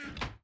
Ah.